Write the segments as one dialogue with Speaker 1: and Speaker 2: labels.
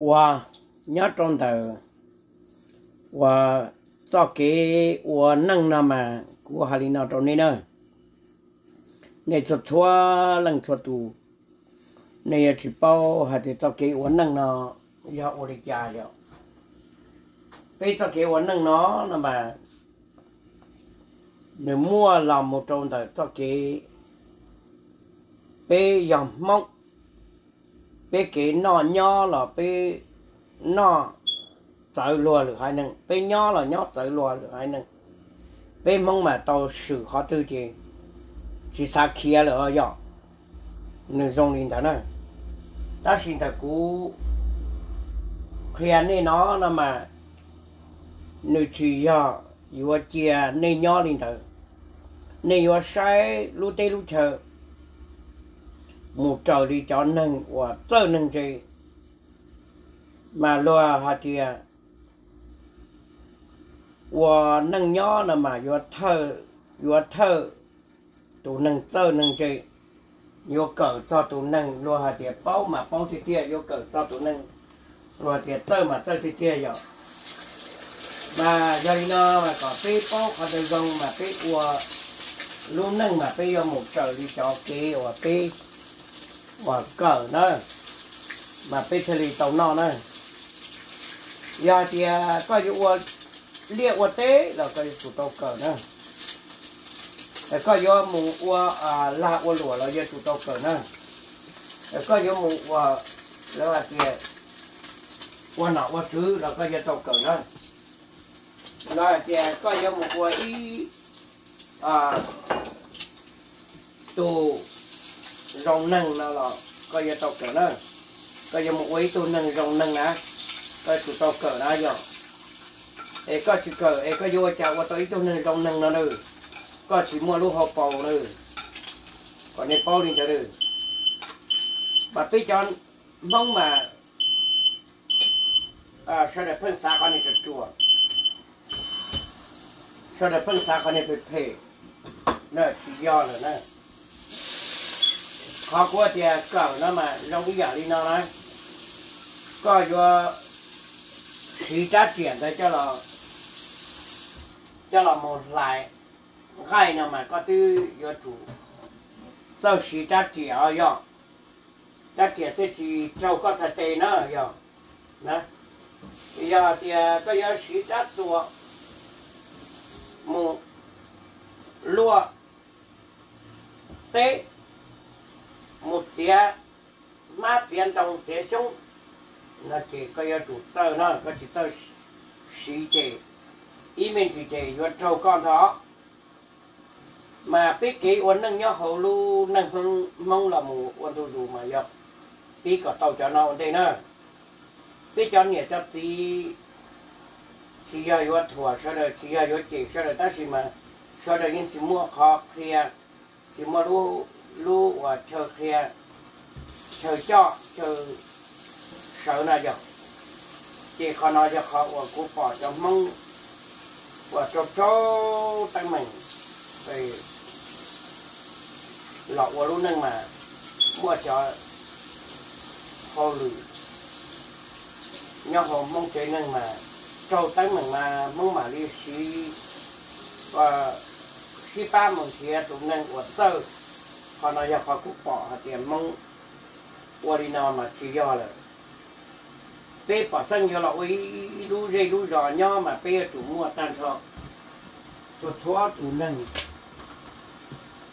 Speaker 1: 我 nhớ trong đầu và cho cái và năng nào mà của hà linh nào trong này nữa này cho chua lần cho tu này chỉ bao hà thì cho cái và năng nào ya ở đây cha ya bây cho cái và năng nó là mà nếu mua làm một trong đời cho cái bây giờ mong bây cái nó nhỏ là bây nó tự lùa được hai nâng. Bây nhỏ là nhỏ tự lùa được hai nâng. Bây mong mà tao sự khó tư gì chỉ xa kia là ở đó nên dùng linh đó này ta xin thật cú kia này nó là mà nữ chỉ ya dù chia nên nhỏ linh đó nên dù sai lúc tây lúc chờ một trò đi cho nâng và tơ nâng gì mà loa hạt thì và nâng nhỏ là mà vừa thơ vừa thơ tụ nâng tơ nâng gì vô cỡ cho tụ nâng, loa hạt thì bao mà bao thì tia vô cỡ cho tụ nâng. Loa thì tơ mà tơ thì tia rồi mà giờ nó mà có cái bao có thể dùng mà cái của luôn nâng mà cái giờ một trời đi cho kia và cái và cờ nó mà bây giờ thì tàu nó nữa giờ thì có những qua liệu qua tế là có chủ tàu cờ nữa có những mù qua à la qua lụa là do chủ tàu cờ nữa có những mù qua là thì qua à, nọ qua thứ là có do tàu cờ nữa rồi thì à, có những mù qua ý à tu rong nâng nó là coi giờ tàu cỡ nó coi giờ một quý tôi nâng rong nâng á, coi tụi tàu cỡ đó rồi ê, có chữ cỡ ê, có vô chào qua tới tôi nâng rong nâng nó nữa có chỉ mua lúc hộp bầu nữa còn nên bao đi cho nữa bà tí cho mong mà à sao để phân xa con này thật chùa? Sao để phân xa con này bị phê? Nè chỉ do là nè khó quá thì cỡ nó mà trong cái giờ đi nó nói. Có cho khi trả tiền ra cho là cho là một lại hai nào mà có tư do chủ. Sau khi trả tiền ở yo trả tiền thì chỉ trâu có thật tệ ở yo nè bây giờ thì à, có giờ khi trả tua một lúa tế một tia má tiền đồng thế chung là chỉ có yêu chủ tơ nó, có chỉ tơ xí chế ý mình chỉ chế yêu trâu con đó. Mà biết kỹ uốn nâng nhau hậu lu nâng hưng mong là mù uốn tu dù mà yêu biết có tàu cho nó đây nữa biết cho nghĩa cho tí. Chỉ yêu yêu thua sau đó chỉ yêu yêu chế sau đó ta chỉ mà sau đó những chỉ mua khó kia à. chỉ mua lu lu và chờ kia chờ cho chờ sợ là giờ chỉ có nói cho họ và cũng bỏ cho mong. Và cho cho tăng mình thì lọ và lúc nâng mà mua cho họ lử. Nhau họ mong chơi nâng mà cho tăng mình mà mong mà đi xí. Và khi ba mình thì tụi nâng của tơ còn nó giờ họ cũng bỏ hạt tiền mong qua nào mà chỉ do là bé bỏ sang giờ là ui lú dây lú giò nhau mà bé chủ mua tan cho cho chó chủ nâng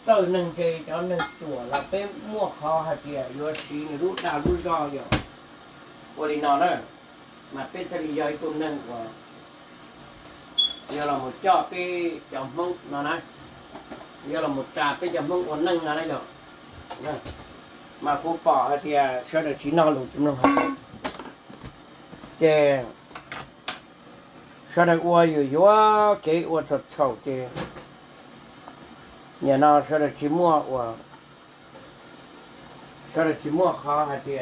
Speaker 1: tơ nâng chơi cho nâng chùa là bé mua kho hạt tiền vừa xí lú đào lú giò giờ qua nào đó mà bé sẽ đi chơi tụi nâng của giờ là một cho bé chồng mong nó nói là một ta bây giờ mong ổn nâng là đây rồi. Mà phụ bỏ thì sẽ được chỉ no lụt trong học chè. Sau đây qua rồi gió cái qua thật sầu chè. Nhà nó sau đây chỉ mua qua sau đây chỉ mua khó hay thì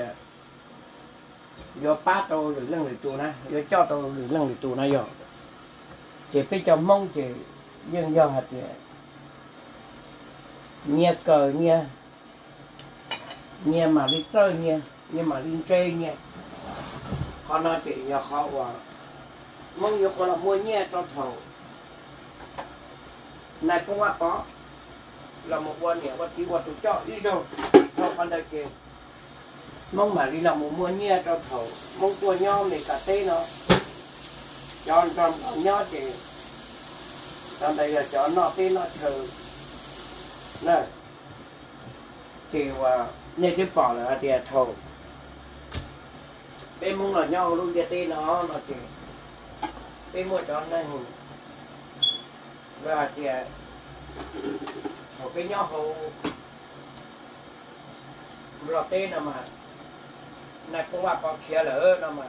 Speaker 1: gió ba tô rồi, lưng rồi tù nè. Gió cho tô rồi, lưng rồi tù nè rồi chè bây giờ mong chè, nhưng giờ hạt chè nghe cờ nghe. Nghe mà đi chơi nghe nghe mà đi chơi nghe. Con nói chuyện nhà khó quá. Mong yêu con là mua nhẹ cho thầu. Này cũng quá có là một quan niệm có chỉ qua tổ cho đi rồi. Đâu con đây kia mong mà đi làm một mua nhẹ cho thầu. Mong tua nhau này cả tê nó. Cho cho nhau thì trong đây là cho nó tê nó 那 thì và nên tiếp bỏ là thì thầu bên mông là nhau luôn, cái tên nó là thì bên một đó này và thì một cái nhau hầu là tên là mà này cũng là có kia lỡ là mà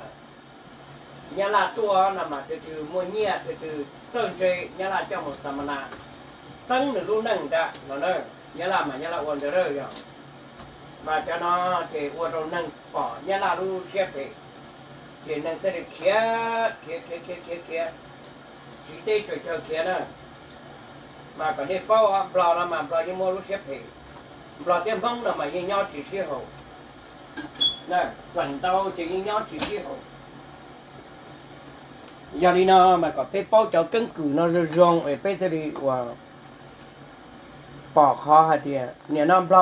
Speaker 1: nhà là tua là mà từ từ mua nhia, từ từ tơn chơi nhà là cho một samana tăng được luôn nâng đã nó nơi nhà làm mà nhà làm quần rồi rồi mà cho nó thì quần rồi nâng bỏ nhà làm luôn xếp thì thì nâng sẽ được kia kia kia kia kia kia chỉ tê cho cho kia nữa mà còn đi bao bò là mà bò như mua luôn xếp thì bò tiêm bông là mà như nhau chỉ xí hồ. Nè phần tao chỉ như nhau chỉ xí hồ. Giờ đi nó mà có cái bao cho cứng cử nó rong, ở bên đây wow. ปอกเลยอะเดียโทเป็นมุงหน่อยย่อลูกเดียตีเนาะเนาะจีเป็นหมดจอนนั่นว่าเดียเขาเป็นย่อเขาเราเต้นมาในพวกว่าปอกเขียเหรอนะมาnhà là tua nằm mà từ từ mua nhẹ từ từ tân chơi nhà là cho một samana tăng được luôn nâng đã nó nữa nhà là mà nhà là quần được rồi mà cho nó thì qua đâu nâng bỏ nhà là lu xếp thì thì nâng sẽ được kia kia kia kia kia kia chỉ tê chơi chơi kia nữa mà còn đi bao bò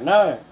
Speaker 1: là mà bò như mua lu xếp thì bò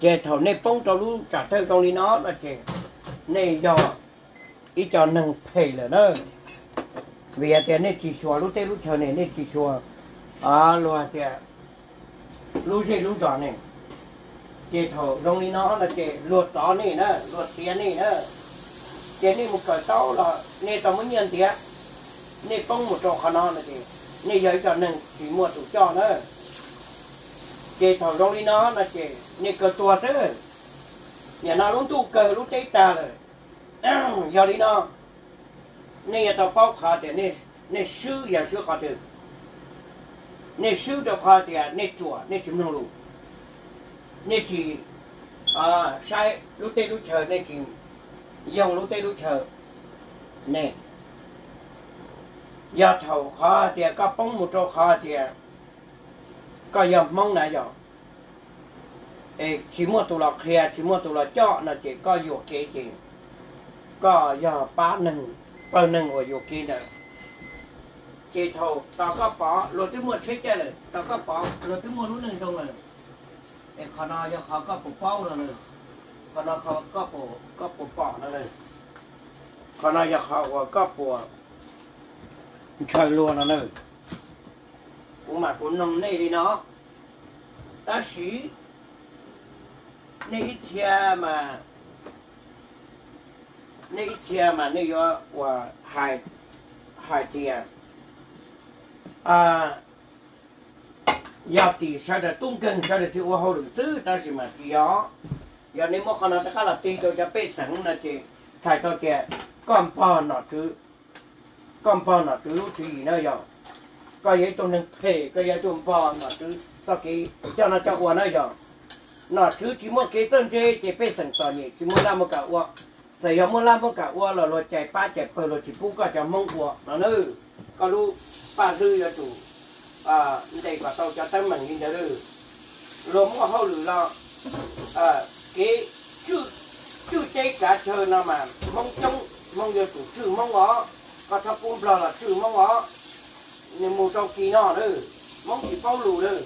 Speaker 1: chè thầu nên phong cho lú trả thơ trong đi nó là chè. Này, do, ý cho nâng phê là đó. Vì à, thế này chỉ xua lú tê lú chờ này này chỉ xua à lo thế lú gì lú giờ này. Chè thầu trong đi nó là chè luộc gió này nữa luộc tiền này nữa chè này một cái tao là, này tao mới nhận tiền này phong một trò khả năng là chè. Này giờ cho nâng chỉ mua tủ cho nữa chè thầu trong đi nó là chè này cờ tua thế nhà nào lúc tu cờ lúc cháy ta rồi giờ đi nó này tao bao khá thì này này sư giờ sư khá thì này sư cho khá thì này chùa này chim nông lu này chỉ à sai lúc tây lúc chờ này chỉ dùng lúc tây lúc chờ này giờ thầu khá thì có bông một chỗ khá ก็ยอมมองนะยอมเอชิมัวตัวเราเคลียชิมัวตัวเราเจาะนะเจก็อยู่เกจิก็ยอมป้าหนึ่งเป้าหนึ่งอยู่เกเนี่ยเจโทต่อก็ปอรถที่มัวเช็คใจเลยต่อก็ปอรถที่มัวรู้หนึ่งตรงเลยเอขนอยเขาก็ปุป้าเลยขนอเขาก็ปุก็ปุป้าเลยขนอยเขาก็ปุชายลัวนั่นเลย cũng mà cũng nông này đi nó. Ta sĩ này chia mà này chia mà này do và hai hai chia à. à giờ thì sao để tung cần sao để thiếu hậu được chứ ta chỉ mà chỉ đó giờ nếu mà con nó ta là tin cho cho bé sẵn là chị. Thầy cho chị con pa nó chứ con pa nó chứ thì nó rồi ก็ยังตรงนึงเพ่ก็ยังตรงพอหนอชื่อตะกี้เจ้าหน้าเจ้าอ้วนได้ดอกหนอชื่อชิมว่าเกตันเจเจเป้สังตอนนี้ชิมว่าลามกะอ้วนแต่ยังมั่วลามกะอ้วนเราเราใจป้าใจเปิดเราจิปุ๊ก็จะมองอ้วนนั่นเออก็รู้ป้าซื้อยาตู่อ่าใจกว่าเราจะตั้งมันกินเด้อลมว่าเขาหรือเราอ่าเกชื่อชื่อใจกะเธอหน้ามามองจงมองเดียวตู่ชื่อมองอ๋อก็ทับปุ่มเราละชื่อมองอ๋อ ยังมูเจ้ากีนอเด้อมองสีเฝ้ารูเด้อ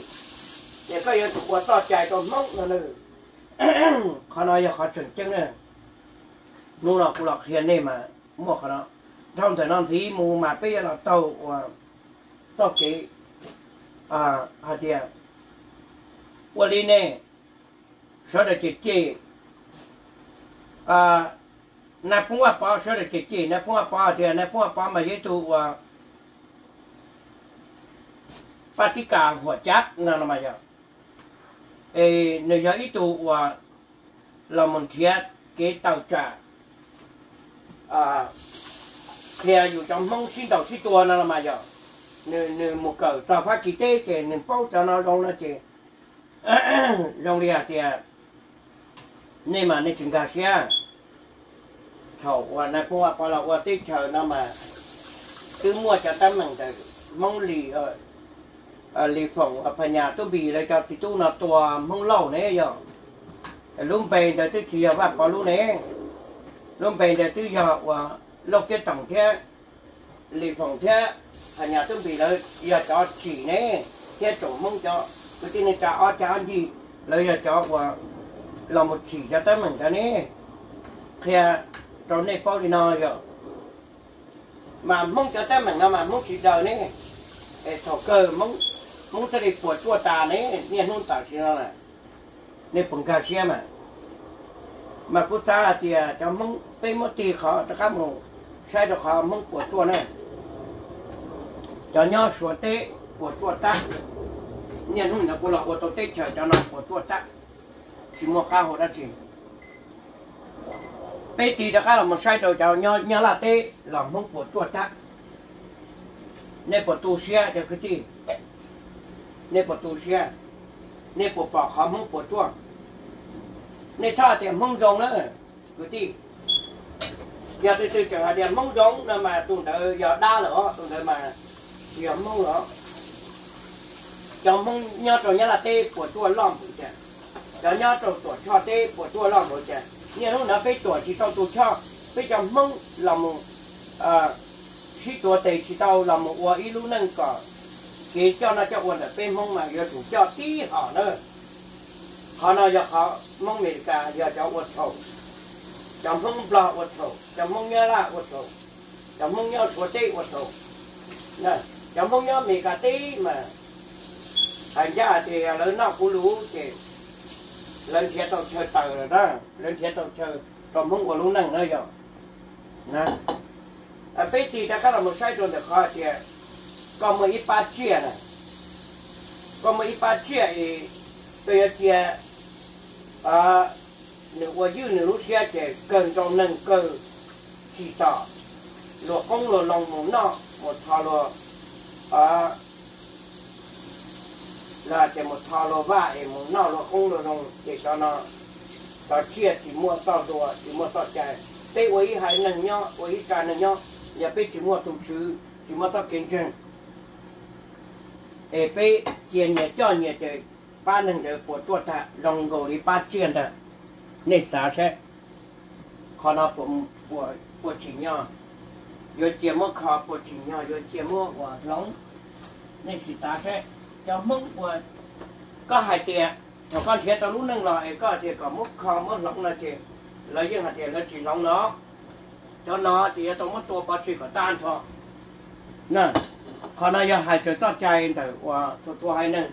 Speaker 1: เด็กก็ยังปวดตอดใจก็มองนั่นื้อขอน้อยอย่าขอจนจังเนี่ยนู่นเรากูหลอกเฮียนนี่มาหมวกอนาะท่องแต่นอนทีมูมาไปยเราเต้าว่าเต้ากีอ่าฮาเดียวันนี้เนี่ยสอดจิตจีอ่านับพวกป้าสอดจิตจีนับพวกป้าเดียนับพวกป้ามาเยอะตุว่า ฏิกาหัวจักนั่นมาจ้ะเอเนื้ออีตัวว่าเรามันเทียเกตาจ่าอ่าเคลียอยู่จอมห้องชิ้นดอกชิ้นตัวนั่นมาจ้ะเนื้อเนื้อหมูเก่าต่อฟ้ากีเต้เจเนื้อเป้าจะนอนลงนะเจลงเรียเตียนี่มาในถึงกาเซียเขาว่าในพวกพอเราว่าติดเชิญนั่นมาคือมัวจะตั้งมันแต่มองหลีเออ à À, lì phòng à nhà tôi bị lại cho thì tôi là tòa không lâu này giờ. Lúc về để tôi chỉ và bảo lúc này lúc về để tôi giờ và à, lúc cái tổng thế lì phòng thế à nhà tôi bị lại giờ cho chỉ nè. Thế chủ mong cho cái tin này cho à, cho gì? Lại giờ cho và là một chỉ cho tới mình cái này khi trong này bao đi nào giờ. Mà mong cho tới mình mà mong chỉ đời này thổ cơ mong 弄这里过做大呢，你弄大些了，你甭干些嘛。mà cô ta thì cho mong bây mất thì khó cho các sai được khó mong của chùa này cho nhau sửa tê của chùa ta nhận hôm là cô lọ của tôi tê chờ cho nó của chùa ta chỉ mua cao hồ đã chỉ bây thì đã là một sai rồi cho nhau nhau là tê là mong của chùa ta nên của tu xe cho cái gì 那不都是，那不把寒风不住，那差点梦中呢，个地。giờ tôi tôi chờ điểm mong giống là mà tụi đỡ giờ đa nữa tụi đỡ mà giờ mong nữa chồng mong nhớ rồi nhớ là tê của chùa lòng bụi chè giờ nhớ rồi tuổi cho tê của chùa lòng bụi chè nhưng lúc đó phải tuổi chỉ tao tụi cho phải chồng mong là một à chỉ tuổi tê chỉ tao là một uo ý lưu nâng cỏ cái cho nó cho quần là bên mong mà giờ chủ cho tí họ nữa họ nói giờ họ mong mình cả giờ cho quần thầu cho mong bò quần thầu cho mong nhớ là quần thầu cho mong nhớ số tê quần thầu nè, cho mong nhớ mình cả tí mà. Thành ra thì lớn nào cũng lú thì lên thiệt tàu chơi tờ rồi đó. Lên thiệt tàu chơi còn mong của lú nằng nữa rồi nè. À bây giờ ta có là một sai rồi được khó thì có một ít ba chia này có một ít ba chia thì tôi chia à ờ, nếu mà dư nếu lúc xe thì cần trong nâng cơ chỉ tỏ. Lo công lo lòng một nọ một thọ lo à ờ, là chỉ một thọ lo vải thì một nọ lo công lo lòng để cho nó tao chia thì mua tao đồ thì mua tao chạy đây với hai nâng nhau với cả nâng nhau nhà bây chỉ mua tụng chữ chỉ mua tao kinh để bị tiền nhà cho nhà chơi ba lần để của tuột ta lòng gầu đi ba chuyện ta nên sao sẽ. Khó nó cũng của của chỉ nhau yo chia mơ khó của chỉ nhau yo chia mơ của lòng nên sự ta sẽ. Cho mức của có hai tiền con thiệt tao lúc nâng lại có thì có mức khó mức lòng là tiền lấy riêng là chỉ lòng nó. Cho nó thì tao mất tua, ba chỉ có tan thôi nè. ขณะยังหายใจต่อใจแต่ว่าตัวตัวให้นั่ง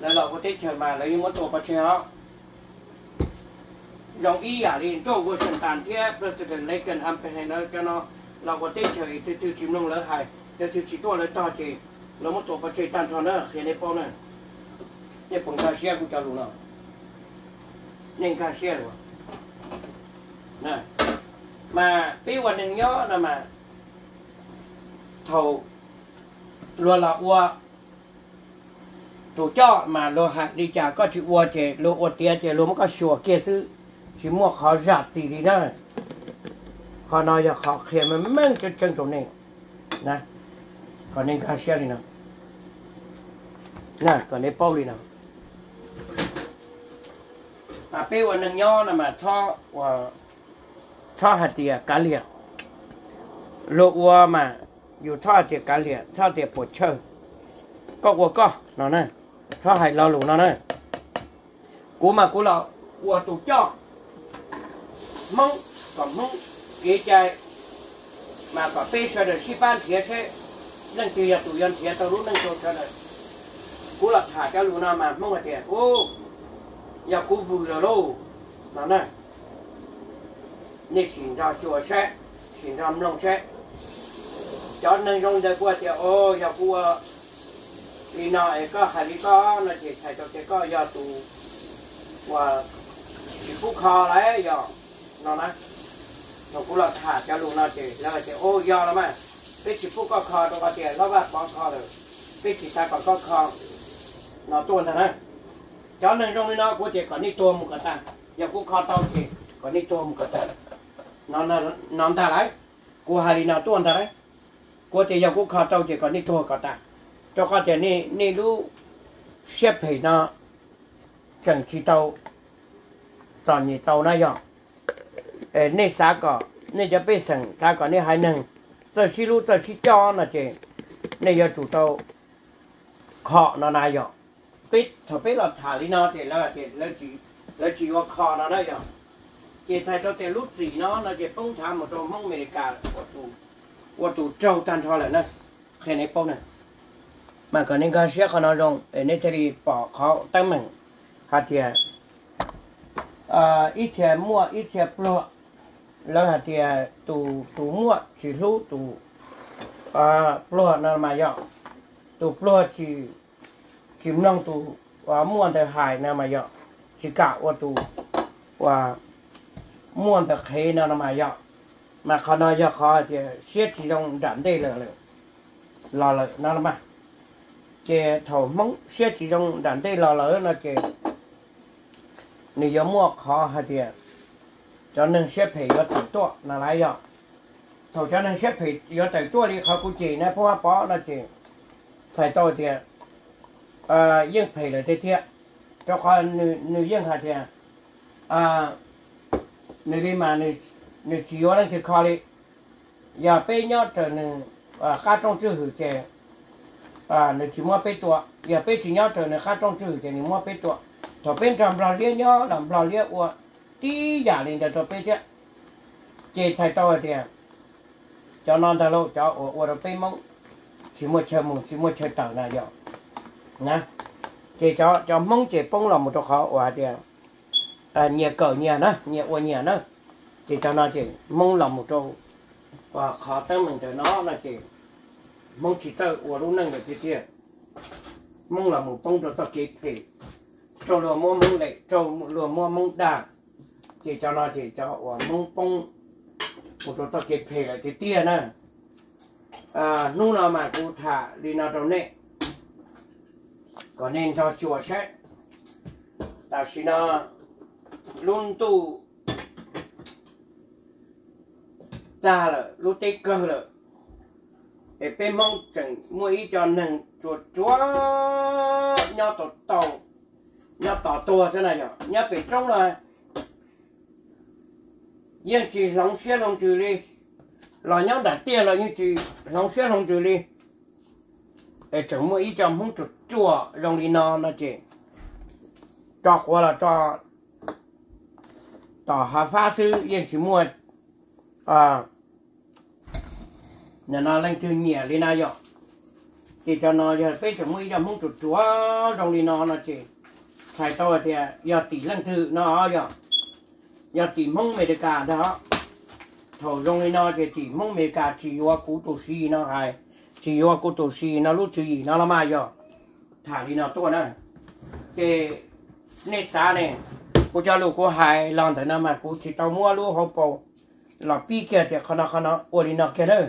Speaker 1: แล้วเราก็ติดเชิญมาแล้วยังมดตัวประเชา dòng ý giả đi cho vô sinh tàn kia president Lincoln ham phải hay nói cho nó là có tích trời từ từ chìm lông lỡ hại từ từ chỉ to lỡ to chỉ nó một tổ bạch trời tan cho nó khi này bao nè nên phòng cà xe cũng cho luôn nào nên cà xe rồi nè mà bây giờ nên nhớ là mà thầu ลัวละอัวตัวเจ้ามาลัวหะดีจ่าก็ชิวัวเจโลอเตียเจโวมันก็ชัวเกียซื้อชิมัวขอจัดสีดีน่าขอนอยขอเขียมันแม่งจนจังตรงนี้นะก่อนนี้กาเชียลีนะนะก่อนนี้เป้าลีนะอาเป้วันนึงย่อนะมาท่อว่าท่อหัดเตียกาเลียโลวัวมา có sủa kia chứ chỉ mua khó giặt gì đi đó khó nói là khó khề mà mang cho chân chỗ này nè còn nên cá xe đi nào nè còn nên bao đi nào à bây giờ nâng nho là mà cho và cho hạt tiền cá liệt lo ua mà อยู่ท่อเจียกันเหลียท่อเจียปวดเชิงก็วัวก็นอนนั่นท่อให้เราหลูนอนนั่นกูมากูเราวัวตุกจ้อมึงก็มึงเกใจมาก็ไปช่วยเด็กที่บ้านเสียเช่ nâng kia ya tụ yên thiệt tao lúc nâng cho cho này cú là thả cho lũ nào mà mong là thiệt ô ya cú vui rồi đâu nó này nè xin ra chùa sẽ xin ra nông sẽ cho nên trong đây qua thì ô giờ qua đi nói có hay đi có nó chỉ thầy cho cái có ya tù, và chỉ phúc kho lấy giờ, nó nè nó cũng là thả cho luôn nào chỉ là chỉ ô ya là mà cái chỉ phúc có kho đâu có tiền nó bắt bỏ kho được cái chỉ ta còn có kho nó tuôn thằng này, cho nên trong nó của chị còn đi tuôn một cái ta giờ cũng kho tao chị còn đi tuôn một cái ta nó nó nó ta lấy của hai nào tuôn ta đấy กูจะยังกูข้าเจ้าเจก็นี่ทัวก็ตาเจ้าก็จะนี่นี่รู้เสียบให้นะจังชีเต้าตอนนี้เต้านายองเออนี่สาก็นี่จะไปสั่งสาก็นี่หายหนึ่งแต่ชีรู้แต่ชีจ้อนะเจนี่ยาจู่เต้าขอนานายองปิดถ้าไปหลับถาลีนอเจแล้วเจแล้วจีแล้วจีว่าขอนานายองเจไทยเราแต่รู้สีเนาะเราจะป้องทำหมดตรงห้องอเมริกาประตู ว่าตัวเจ้าตันทอแหละนะแค่我都找单他了น，还能包呢。mà còn nên có sẽ còn nói rằng ở nơi thì bỏ khó tăng mình hạt thiệt à ít thiệt mua ít thiệt lo แล้วหาเทียตูตูมั่วฉีรู้ตูอ่าปลอดนั่นมาเยอะตูปลอดฉีฉีมน้องตูว่าม่วนแต่หายนั่นมาเยอะฉีกะว่าตูว่าม่วนแต่เคนั่นมาเยอะ อยิ่งเพลเลยเทียเจ้าคนนึนึยิ่งหาเทียอ่านึรีมานึนึจีโอนั่นคือคอลิอย่าไปยอดเจอนึอ่าข้าต้องชื่อหือเจอ่านึจีมัวไปตัวอย่าไป nếu chỉ có lên thì khó đi giờ bé nhỏ trở nên à cá trong chưa hử chè à nếu chỉ mua bé tua giờ bé chỉ nhỏ trở nên cá trong chưa hử chè nếu mua bé tua thọ bên trong lò lia nhỏ, làm lò lia ua, tí giả lên để thọ bé chứ. Chè thay to thì à, cho non thay lâu cho ua ua bé mông. Chỉ mua chơi mông chỉ mua chơi tàu này giờ nè chè cho cho mông chè bông là một chỗ khó ua thì à. à nhà cờ nhà nữa nhà ua nhà nữa chế cho nó chỉ mong lòng một trâu. Và khó tới mình cho nó là chỉ mong chỉ tới của lúc năng được chế tiền mong là một bông cho tao kịp thì cho lừa mua mong lại cho lừa mua mong đà. Chỉ cho nó chỉ cho của mông bông một chỗ tao kịp thì là cái tia nè. À nu nào mà cô thả đi nào trong này có nên cho chùa xét. Ta xin nó luôn tu ta là lúc tây cơ là để bên mong chẳng mua ý cho nâng chuột chúa nhau tổ tàu nhau tỏ tua thế này nhở nhau bị trong là chỉ lòng xe lòng chữ đi là nhau đã tiền là như chỉ lòng xe lòng chữ đi. Để chẳng mua ý chồng không chụp chùa lòng đi nó là chỉ cho qua là cho, tỏ hà pha sư chỉ mua à nhà nó lên chữ nhẹ lên nào vậy thì cho nó giờ bây giờ mua ý chồng không chụp chùa lòng đi nó là chỉ thầy tôi thì giờ tỷ lần thứ nó vậy ya ti mong me de ka da thầu rong ni nó thì ti mong me ka chỉ wa cụ tổ si nó hay chỉ wa cụ tổ si nó lúc chỉ nó là mà yo thả đi nó to nè cái nét xa này cô cho lúc cô hay làm thế nào mà cô chỉ tao mua lúc hộp bầu là pi kia thì khana khana ori nó kia nữa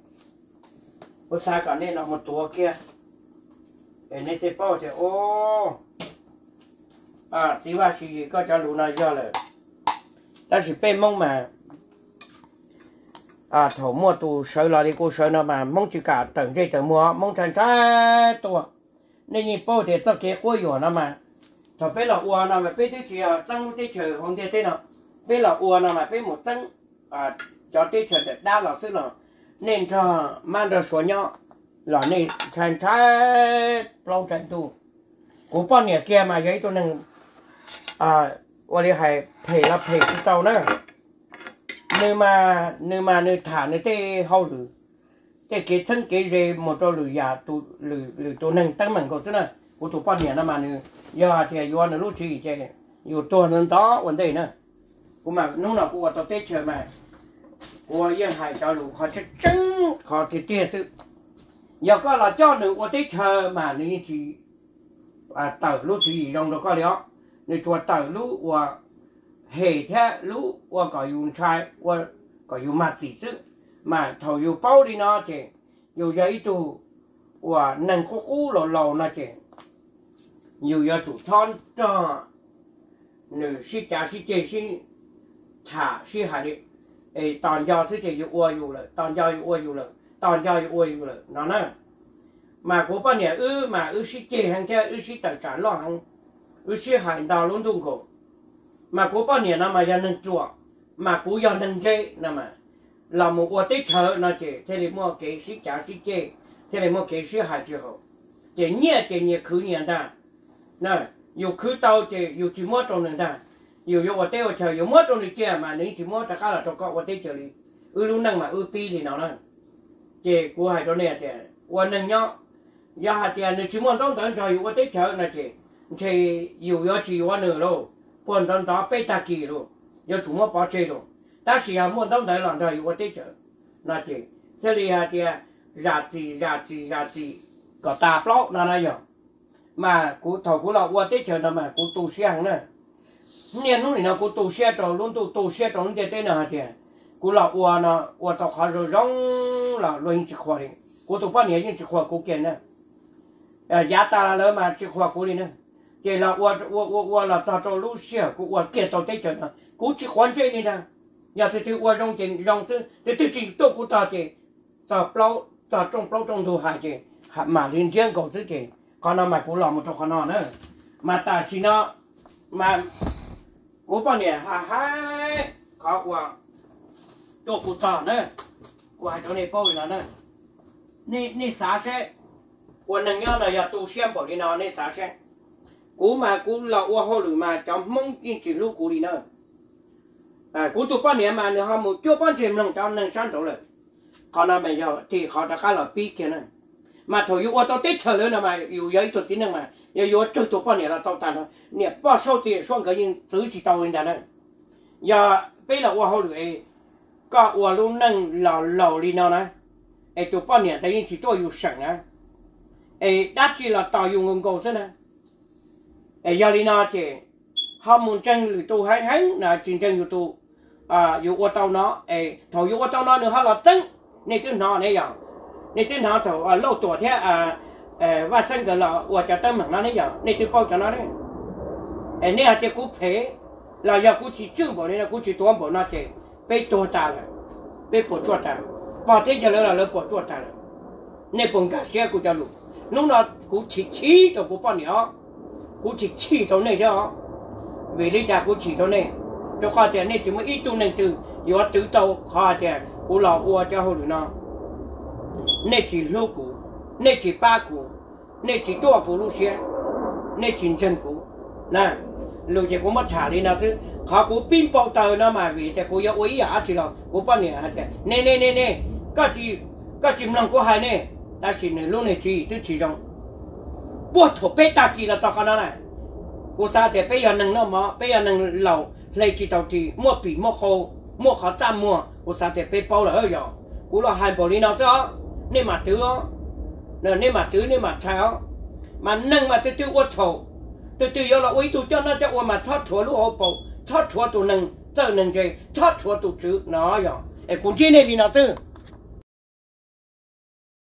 Speaker 1: ภาษาก่อนเนี่ยเราหมดตัวเกียเอ็นเตเป้าเจโอ้อ่าที่ว่าชีก็จะรู้นายย่อเลยแต่สิเป็นมงมาอ่าถมัวตัวเสือลอยกูเสือนมามงจิกาตึงใจตึงมัวมงชันช้าตัวนี่ยี่ป้าเดี๋ยวจะเกี่ยวอยู่นะมาถ้าเป็นหลอกวัวนะมันเป็นที่เชื่อตั้งที่เชื่อของเด็กเนาะเป็นหลอกวัวนะมันเป็นหมดตั้งอ่าจอดที่เชื่อเด็กด้าหลอกซึ่งหลอก nên cho mang ra số nhỏ là nên thành thái lâu thành tu. Cố bọn nhà kia mà giấy tôi nâng à và đi hay phải là phải cái tàu nữa nơi mà nơi mà nơi thả nơi tê hậu lử. Tê cái thân cái gì một trò lử giả tu, lử lử tu nâng tăng mạnh cột chứ nè. Của tụ bọn nhà nó mà nữa giờ thì à, do nó lúc gì chơi nhiều tuần hơn đó vấn đề nữa của mà lúc nào cũng có tê chơi mà. นึ่งสิจ่าสิเจสิถ่าสิหาดิ เอตอนยาสิเจอยู่อวอยู่เลยตอนยาอยู่อวอยู่เลยตอนยาอยู่อวอยู่เลยนั่นนะมากูป้าเนี่ยเออมาเออสิเจหังแค่เออสิต่างจากล่อหัง ở xe hải đào luôn tung cổ mà cố bao nhiêu năm mà gia nâng chùa mà cố gia nâng chê nè mà là một quả tết thở nó chê thế thì mua cái sĩ trả sĩ chê thế thì mua cái xe hải chê hồ chê nhẹ chê nhẹ khứ nhẹ ta nè yêu khứ tao chê yêu chỉ mua trong nâng ta yêu nhiều vô tế ở chờ vô mất rồi nâng mà, nếu chỉ mất, ta cá là cho có vô tế chờ đi. Ư lúc năng mà, ư pi thì nào năng. Chè của hai chỗ này chê quả năng nhó. Ya hạt tiền nếu chỉ mất trong tận cho vô tế tết chờ nè chè thì yêu yo chỉ yo nửa rồi còn tận đó bê ta kỳ rồi yo chủ mất bỏ chơi rồi ta chỉ là muốn đông đại làm đó yo tết chờ là chè. Thế thì à thì ra chỉ ra chỉ ra chỉ có ta block là này rồi mà cú thầu cú là yo tế chờ đó mà cú tu sang nữa. nên lúc này nó cú tu xe rồi luôn tu tu xe rồi nó tên là thì cú là yo nó yo tao khai rồi rong là luôn chỉ khoa đi cú tu bao nhiêu chỉ khoa cú kiện nữa à giá ta là lớn mà chỉ khoa cú đi nữa cái là 我我我我là ta cho lúc xưa của 我 kia tao tới chân cú chỉ khoan chơi này nè nhà thì thì 我 rong tiền rong thứ thì thì chỉ tôi của ta thì ta bao ta trong bao trong đồ hại thì mà liên chiến cầu thứ thì còn nào mà cú làm một trong con nó nữa mà ta chỉ nó mà cú bao nhiêu ha ha khó quá tôi của ta nữa của hai chỗ này bao nhiêu nữa nè nè sao sẽ 我能要的要都先保的呢，那啥先。cú mà cú là ua hồ lử mà trong mong chỉ chỉ lu cú đi nữa à cú tụ bao nhiêu mà nữa họ một chỗ bao nhiêu nông trong nông sản rồi còn là bây giờ thì họ đã khá là bi kia nữa mà thôi ua tao tết chờ nữa mà yêu giấy tụi tin mà yêu yêu chơi tụ bao nhiêu là tao tan thôi nè bao số tiền xuống cái gì tự chỉ tao lên đó giờ bây là ua hồ lử ấy có ua lu nông lò lò đi nào nè ấy tụ bao nhiêu tại vì chỉ tôi yêu sẵn á ấy đã chỉ là tao dùng ngôn cầu thế này ai giờ đi nào chứ họ muốn tranh lưỡi tu hay hay là chiến tranh yêu tu à yêu qua tàu nó ai thầu yêu qua tàu nó nữa họ là chân nên tên họ này vậy nên tên họ thầu à lâu tuổi thế à à và sinh cái là qua cho tâm hàng nó này giờ, nên tên bao cho nó đấy ai nên là cũng phê là giờ cũng chỉ chưa bảo nên là cũng chỉ tuôn bảo nó chứ bị tua ta rồi bị bỏ tua ta bỏ thế giờ là là bỏ tua ta rồi nên bằng cả xe cũng cho luôn lúc nào cũng chỉ chỉ cho cũng bao nhiêu cũng chỉ chỉ cho này chứ vì lý cha cũng chỉ cho này cho khoa tiền này chỉ mới ít tu nên từ yếu tự tàu khoa tiền cú lò ua cho hồi nó chỉ lô này chỉ ba cú này chỉ tua cú lúc xe này chỉ chân cú nè lúc chỉ cú mất thả đi nào chứ họ cú pin bao tờ nó mà vì thế cú yếu ý à chỉ là cú bao nhiêu hết, nè nè nè nè các chị các chị làm cú hai nè ta chỉ này luôn này chỉ tự chỉ trong bố thủ bê ta kỳ là tao khả năng này cô sao để bây giờ nâng nó mà bây giờ nâng lầu lấy chỉ tao thì mua bì mua khô mua khó chăm mua cô sao để bây bao là hơi rồi cô là hai bộ đi nào cho nên mà tứ nè nên mà tứ nên mà cháo mà nâng mà tứ tứ ô thầu tứ tứ yêu là uy tụ cho nó cho ô mà thoát thua lúc hộp bộ thoát thua tụ nâng tơ nâng chơi thoát thua tụ chữ nó rồi ê cũng chỉ này đi nào tư